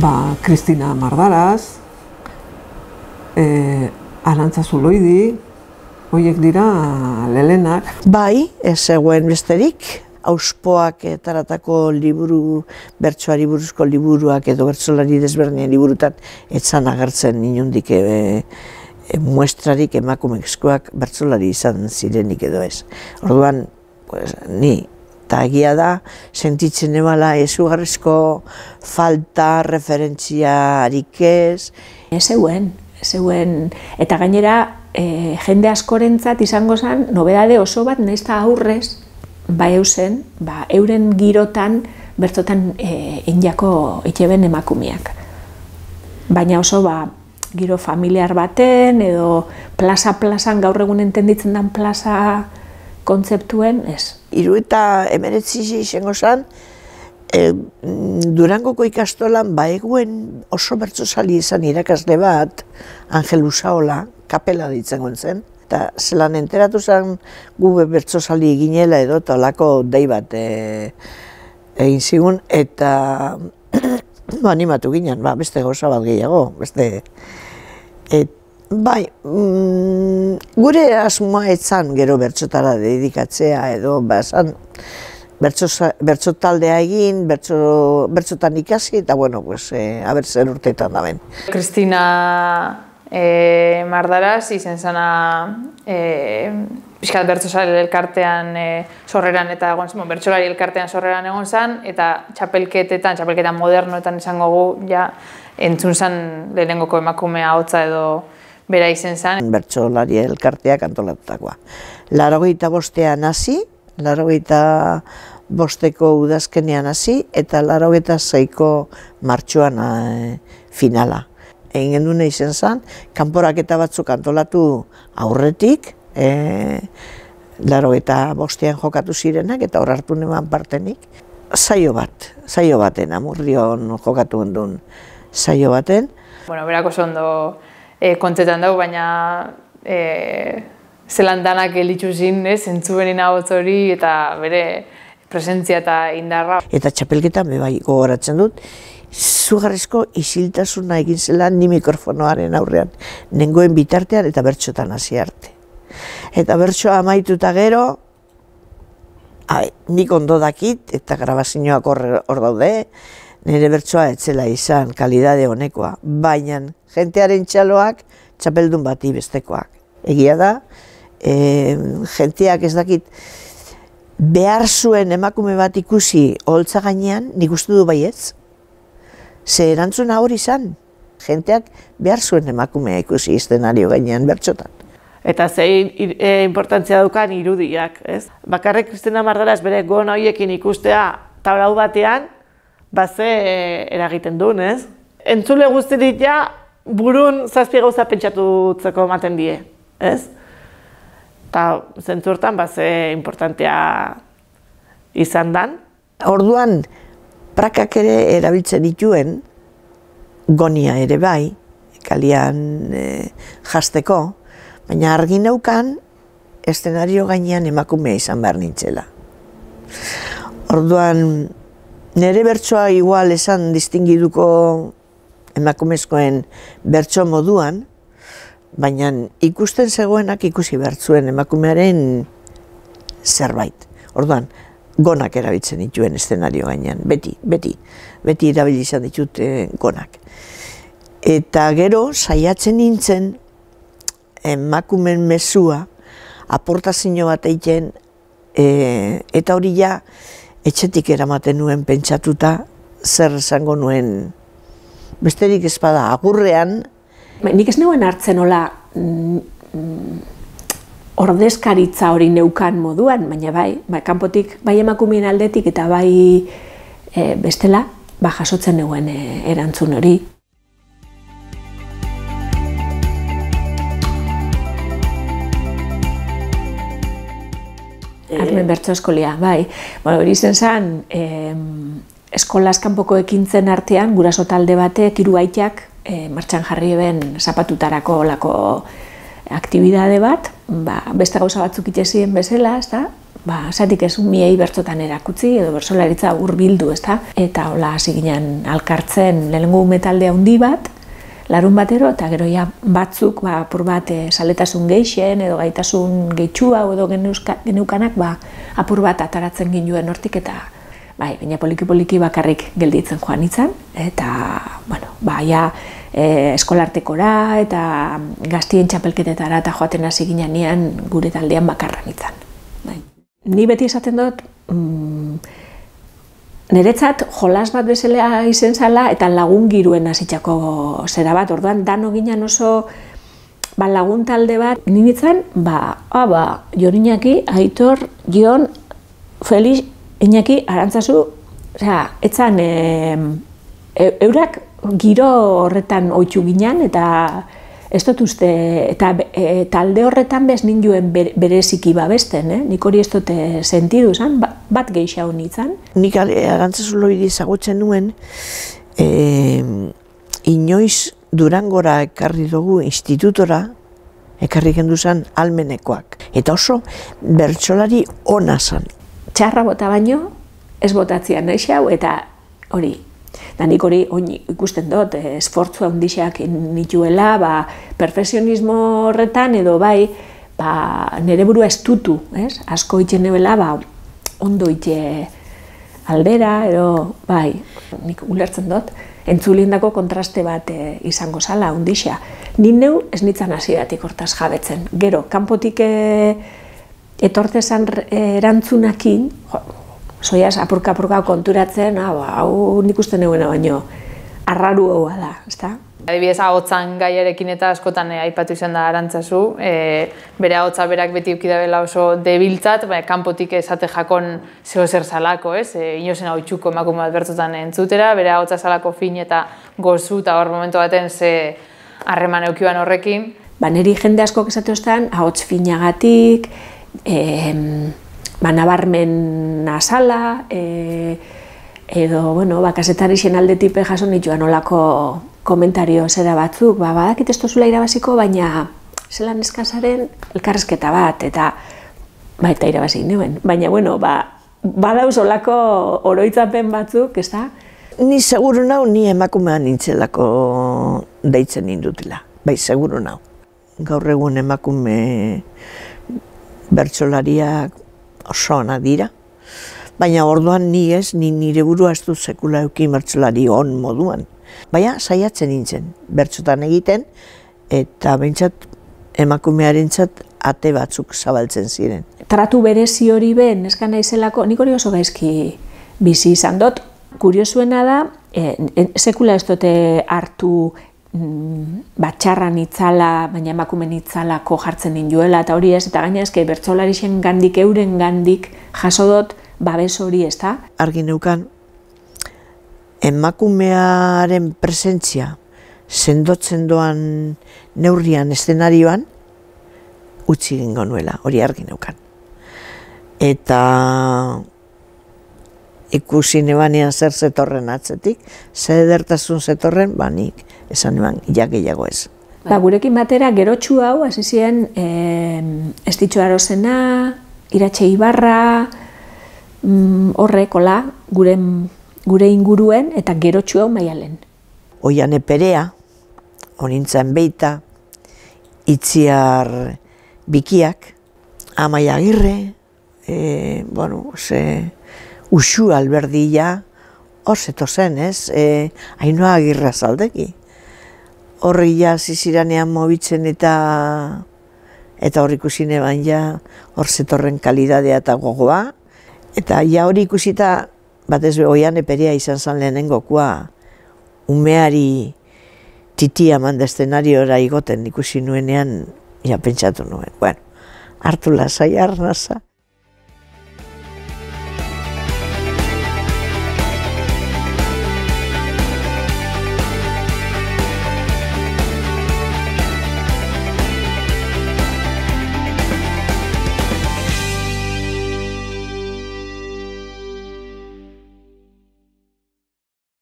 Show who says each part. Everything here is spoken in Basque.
Speaker 1: ba, Kristina Mardaraz, e, Arantza Zuloidi, horiek dira lelenak.
Speaker 2: Bai, ez zegoen besterik, auspoak etaratako liburu, bertsoari buruzko liburuak edo bertsolari desberdinen liburutan etzan agertzen inundik e, e, muestrarik emakumezkoak bertsolari izan zirenik edo ez. Orduan, pues, ni eta egia da, sentitzen ebala ezugarrizko falta, referentzia harik ez.
Speaker 3: Ez zeuen, zeuen, eta gainera e, jende askorentzat izango zen, nobedade oso bat nahiz aurrez, ba eusen, ba euren girotan, bertotan e, injako itxeben emakumiak. Baina oso ba, giro familiar baten, edo plaza-plazan gaur egun entenditzen den plaza kontzeptuen, ez,
Speaker 2: iru eta emeretzi izango zen, e, Durangoko ikastolan baeguen oso bertzozali izan irakasle bat, Angel Usaola, kapela ditzen zen, eta zelan enteratu zen gu bertzozali eginela edo eta olako dei bat e, egin zigun, eta ba, animatu ginen, ba, beste goza bat gehiago, beste... Et, Bai, mm, gure asmoa etzan gero bertxotara dedikatzea edo basan bertso, taldea egin, bertso, bertxotan ikasi eta bueno, pues, eh, aber zer urteetan da ben.
Speaker 4: Kristina eh, Mardaraz izen zana eh, Piskat bertsozari elkartean eh, sorreran eta egon zen, bertsolari elkartean sorreran egon zen, eta txapelketetan, txapelketan modernoetan izango gu, ja, entzun zen lehenengoko emakumea hotza edo bera izen zen.
Speaker 2: Bertsolari elkarteak antolatutakoa. Larogeita bostean hasi, larogeita bosteko udazkenean hasi, eta larogeita zeiko martxoan e, finala. Egin genuen izen zen, kanporaketa batzuk antolatu aurretik, e, larogeita bostean jokatu zirenak, eta hor hartu neman partenik. Zaio bat, zaio baten, amurrion jokatu gendun zaio baten.
Speaker 4: Bueno, berako zondo e, kontzetan dugu, baina e, zelan danak elitzu zin, ez, entzubenin hori eta bere presentzia eta indarra.
Speaker 2: Eta txapelketan bai gogoratzen dut, zugarrizko isiltasuna egin zela ni mikrofonoaren aurrean, nengoen bitartean eta bertxotan hasi arte. Eta bertsoa amaituta gero, ai, nik ondo dakit, eta grabazioak hor daude, nire bertsoa etzela izan kalidade honekoa, baina jentearen txaloak txapeldun bati bestekoak. Egia da, e, jenteak ez dakit behar zuen emakume bat ikusi holtza gainean, nik uste du baietz, ze erantzuna hori izan, jenteak behar zuen emakumea ikusi iztenario gainean bertxotan.
Speaker 5: Eta zein e, importantzia dukan irudiak, ez? Bakarrik Kristina Mardaraz bere gona horiekin ikustea tablau batean, baze e, eragiten duen, ez? Entzule guztirik ja, burun zazpi gauza pentsatutzeko ematen die, ez? Eta zentzurtan, baze importantea izan dan.
Speaker 2: Orduan, prakak ere erabiltzen dituen, gonia ere bai, kalian e, jasteko, baina argi neukan, estenario gainean emakumea izan behar nintzela. Orduan, Nere bertsoa igual esan distingiduko emakumezkoen bertso moduan, baina ikusten zegoenak ikusi bertzuen emakumearen zerbait. Orduan, gonak erabiltzen dituen eszenario gainean, beti, beti, beti erabili izan ditut gonak. Eta gero, saiatzen nintzen emakumen mezua, aportazio bat egiten, e, eta hori ja, etxetik eramaten nuen pentsatuta zer esango nuen besterik ezpada agurrean.
Speaker 3: Ba, nik ez nuen hartzen hola mm, ordezkaritza hori neukan moduan, baina bai, bai kanpotik bai emakumeen aldetik eta bai e, bestela, ba jasotzen neuen e, erantzun hori. Armen bertso eskolia, bai. Bueno, hori zen zen, eh, eskolaz kanpoko ekintzen artean, guraso talde batek, hiru aitak, eh, martxan jarri eben zapatutarako lako aktibidade bat, ba, beste gauza batzuk itxezien bezala, ez da? ba, zatik ez miei bertzotan erakutzi, edo bertsolaritza hurbildu, ezta? Eta hola hasi ginen alkartzen lehenengo metalde handi bat, larun batero, eta gero ja batzuk, ba, apur bat, e, saletasun geixen, edo gaitasun gehitsua, edo geneukanak, ba, apur bat ataratzen ginuen hortik, eta bai, baina poliki-poliki bakarrik gelditzen joan itzan, eta, bueno, ba, ja, e, eskolartekora, eta gaztien txapelketetara, eta joaten hasi ginean gure taldean bakarran itzan. Bai. Ni beti esaten dut, mm, Neretzat jolas bat bezala izen zala eta lagun giruen hasitxako zera bat, orduan dano ginen oso ba, lagun talde bat, ninitzen, ba, ah, ba, Jorinaki, Aitor, Jon, Felix, Iñaki, Arantzazu, osea, etzan, e, eurak giro horretan oitzu ginen eta ez dut uste, eta e, talde horretan bez ninduen bereziki babesten, eh? nik hori ez dute sentidu zan, ba, bat gehiago nintzen.
Speaker 2: Nik arantzazu loidi zagutzen nuen, e, inoiz durangora ekarri dugu institutora, ekarri gendu zen almenekoak. Eta oso bertsolari ona zan.
Speaker 3: Txarra bota baino, ez botatzean nahi eta hori, Da nik hori ikusten dut, eh, esfortzu handixeak nituela, ba, perfekzionismo horretan edo bai, ba, nire burua estutu, ez? asko itxe nebela, ba, ondo itxe aldera, edo bai, nik ulertzen dut, entzulindako kontraste bat e, izango zala, ondixea. Nin neu ez nitzan hasieratik hortaz jabetzen. Gero, kanpotik e, etortezan erantzunakin, soiaz apurka-apurka konturatzen, ah, ba, hau nik uste neuena baino, arraru hau da, ezta?
Speaker 4: Adibidez, ahotzan gaiarekin eta askotan eh, aipatu izan da arantzazu, e, bere ahotza berak beti ukidabela oso debiltzat, ba, kanpotik esate jakon zeo zer salako, ez? E, inozen hau txuko emakume bat bertutan entzutera, bere ahotza salako fin eta gozu eta hor momentu baten ze harreman eukiban horrekin.
Speaker 3: Ba, niri jende asko esate ostan, ahotz finagatik, eh, ba, nabarmen azala, e, edo, bueno, ba, kasetari alde tipe jaso nituen olako komentario zera batzuk, ba, badakit ez tozula irabaziko, baina zelan eskazaren elkarrezketa bat, eta ba, eta irabazik nuen. Baina, bueno, ba, badauz olako oroitzapen batzuk, ez da?
Speaker 2: Ni seguru nau, ni emakumean nintzelako deitzen indutela. Bai, seguru nau. Gaur egun emakume bertsolariak oso ona dira. Baina orduan ni ez, ni nire burua ez du sekula euki mertzelari on moduan. Baina saiatzen nintzen, bertsotan egiten, eta behintzat emakumearentzat ate batzuk zabaltzen ziren.
Speaker 3: Tratu berezi hori ben, eskan naizelako, nik hori oso gaizki bizi izan dut. Kuriosuena da, e, sekula ez dute hartu Mm, batxarran itzala, baina emakumen itzalako jartzen joela eta hori ez, eta gaina ezke bertzolarixen gandik, euren gandik, jaso dut, babes hori ez da?
Speaker 2: Argi neukan, emakumearen presentzia sendotzen doan neurrian eszenarioan, utzi gingo nuela, hori argi neukan. Eta ikusi nebanean zer zetorren atzetik, zer edertasun zetorren, banik esan eman, ja gehiago ez.
Speaker 3: Ba, gurekin batera, gerotxu hau, hasi ziren, e, estitxo arozena, iratxe ibarra, mm, horrekola, gure, gure inguruen, eta gerotxu hau maialen.
Speaker 2: Oian eperea, honintzen beita, itziar bikiak, amaia agirre, e, bueno, ze, usu alberdia, hor zeto zen, ez? E, Ainoa agirra zaldeki horri ja ziziranean mobitzen eta eta hor ikusi neban ja hor zetorren kalidadea eta gogoa. Eta ja hori ikusita bat ez oian eperia izan zan lehenengokua umeari titia manda estenariora igoten ikusi nuenean ja pentsatu nuen. Bueno, hartu lasai arnaza.